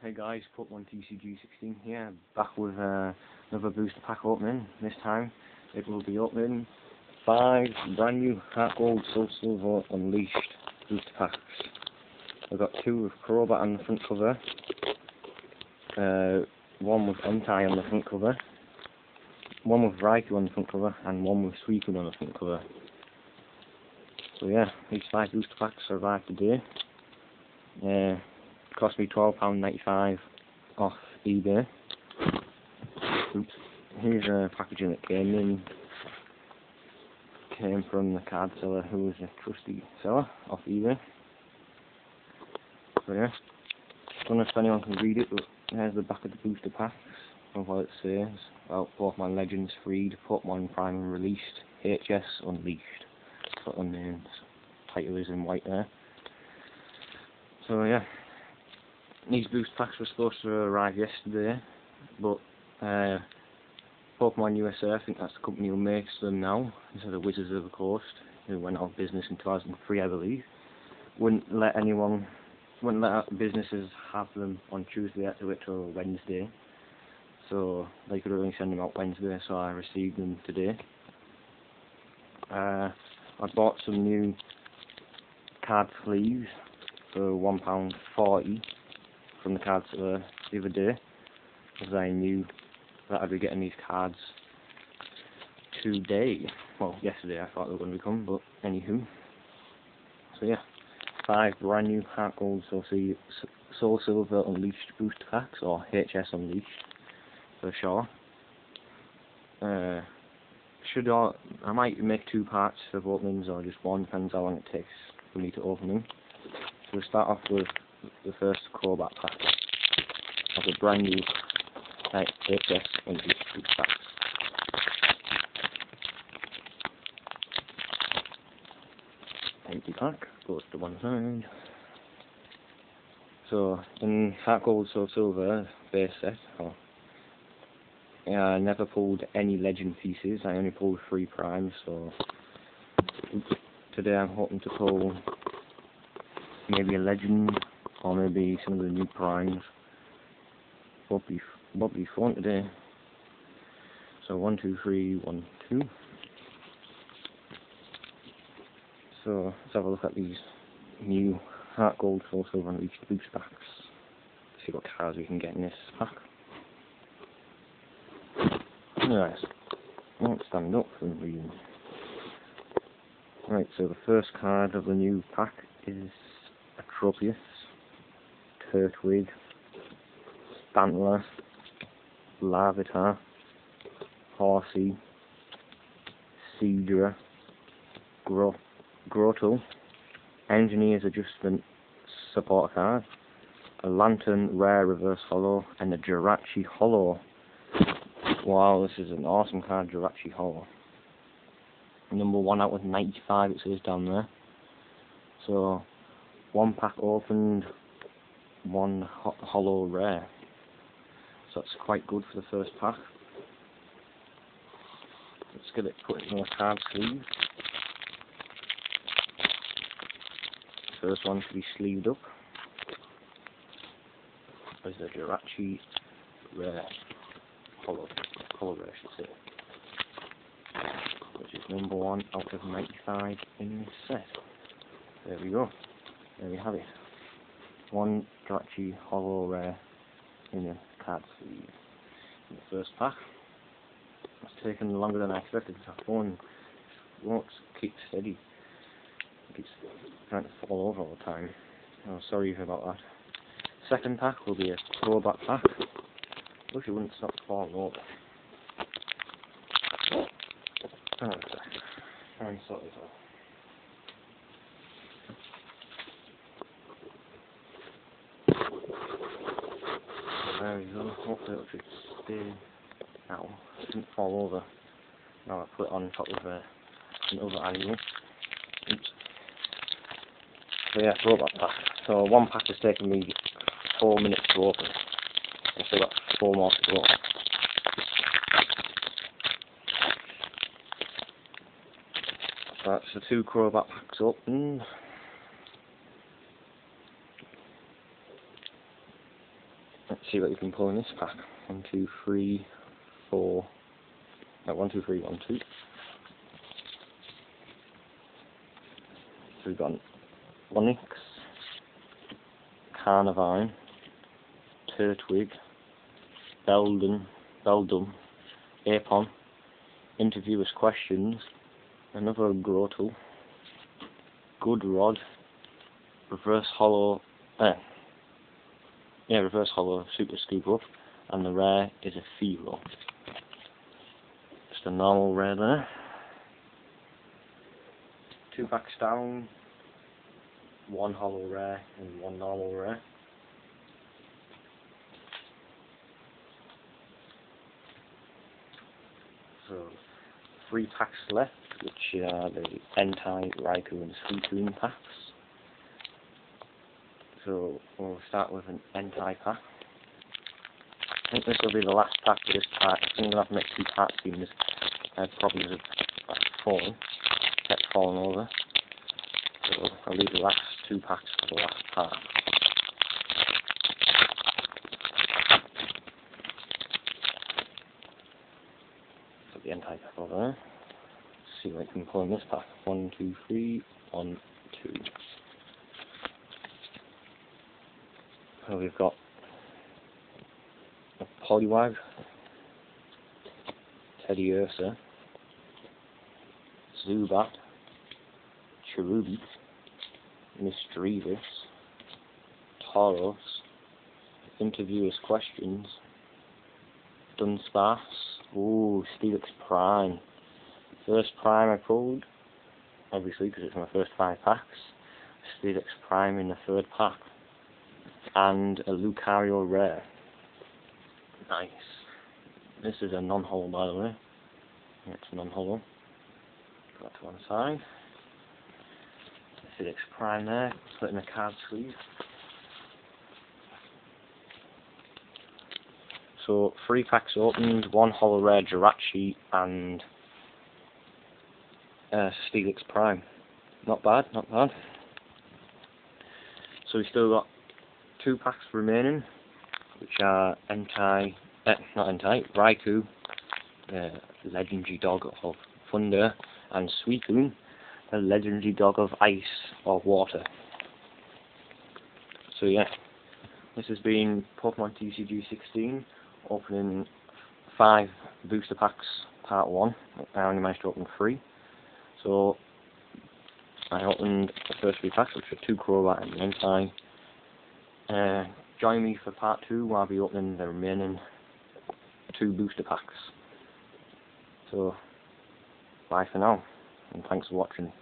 Hey guys, Pokemon TCG16 here, back with uh, another booster pack opening. This time it will be opening five brand new Heart Gold Soul Silver Unleashed booster packs. I've got two with Crobat on the front cover, uh, one with Entei on the front cover, one with Raikou on the front cover, and one with Suicune on the front cover. So yeah, these five booster packs arrived today. Uh, cost me £12.95 off eBay. Oops. Here's a packaging that came in. Came from the card seller who was a trusty seller off eBay. So yeah. Don't know if anyone can read it, but there's the back of the booster packs and what it says about Pokemon Legends freed, Pokemon Prime released, HS unleashed. Put on names. Title is in white there. So yeah, these boost packs were supposed to arrive yesterday, but uh, Pokemon USA, I think that's the company who makes them now, instead of Wizards of the Coast, who went out of business in 2003, I believe, wouldn't let anyone, wouldn't let businesses have them on Tuesday, they had to wait till Wednesday. So they could only send them out Wednesday, so I received them today. Uh, I bought some new card sleeves for £1.40 from the cards uh, the other day, because I knew that I'd be getting these cards today. Well, yesterday I thought they were going to come, but anywho. So yeah, five brand new Heart Gold Soul, Soul Silver Unleashed boost packs, or HS Unleashed for sure. Uh, should I, I might make two parts of openings or just one, depends how long it takes for me to open them. So we'll start off with the first Crobat pack of a brand new like, and these two packs. Empty pack, goes to one side. So, in Heart Gold Soul Silver base set, oh, yeah, I never pulled any legend pieces, I only pulled three primes, so today I'm hoping to pull maybe a legend or maybe some of the new primes. What be what be fun today? So one, two, three, one, two. So let's have a look at these new Heart Gold Soul Silver and boost packs. See what cards we can get in this pack. Right, won't stand up for reading. Right, so the first card of the new pack is a Tropius. Turtwig, Stantler, Larvitar, Horsea, Seadra, Gro Grotle, Engineer's Adjustment Support Card, a Lanturn Rare Reverse Hollow, and a Jirachi Hollow. Wow, this is an awesome card, Jirachi Hollow. Number one out of 95 it says down there. So, one pack opened, one ho holo rare. So that's quite good for the first pack. Let's get it put in the card sleeve. First one should be sleeved up. There's the Jirachi rare hollow holo rare, I should say. Which is number one out of 95 in this set. There we go. There we have it one Jirachi holo rare in the card sleeve in the first pack. It's taken longer than I expected our phone won't keep steady. It keeps trying to fall over all the time. Oh, sorry about that. Second pack will be a Crobat pack. I Wish it wouldn't stop falling over. Hang on. Try and sort this out. There we go. Hopefully it should stay didn't fall over. Now I put it on top of uh, another angle. Oops. So yeah, Crobat pack. So one pack has taken me four minutes to open. I've still got four more to go. So that's the two Crobat packs open. let's see what you can pull in this pack. One, two, three, four. No, one, two, three, one, two. So we've got Onix, Carnivine, Turtwig, Beldum, Beldum, Aipom, Interviewers Questions, another Grotle, Good Rod, Reverse Hollow, eh, yeah, Reverse Hollow Super Scoop Up, and the rare is a Feero. Just a normal rare there. Two packs down, one hollow rare and one normal rare. So, three packs left, which are the Entei, Raikou and Suicune packs. So, we'll start with an Entei pack. I think this will be the last pack for this pack. I think we'll have to make two parts in this. Uh, probably have fallen, kept falling over. So I'll leave the last two packs for the last part. Put the Entei pack over there. See what I can pull in this pack. One, two, three, one, two. So we've got a Poliwag, Teddiursa, Zubat, Cherubi, Misdreavus, Tauros, Interviewers Questions, Dunsparce, ooh, Steelix Prime. First Prime I pulled, obviously because it's my first five packs. Steelix Prime in the third pack. And a Lucario Rare. Nice. This is a non-hollow by the way. It's a non-hollow. Got to one side. A Steelix Prime there, put in a card sleeve. So three packs opened, one hollow rare Jirachi and uh, Steelix Prime. Not bad, not bad. So we still got two packs remaining, which are Entei, eh, not Entei, Raikou, uh, legendary dog of thunder, and Suicune, the legendary dog of ice or water. So yeah, this has been Pokemon TCG 16, opening five booster packs, part one. I only managed to open three. So I opened the first three packs, which were two Crobat and an Entei. Uh, join me for part two, where I'll be opening the remaining two booster packs. So, bye for now, and thanks for watching.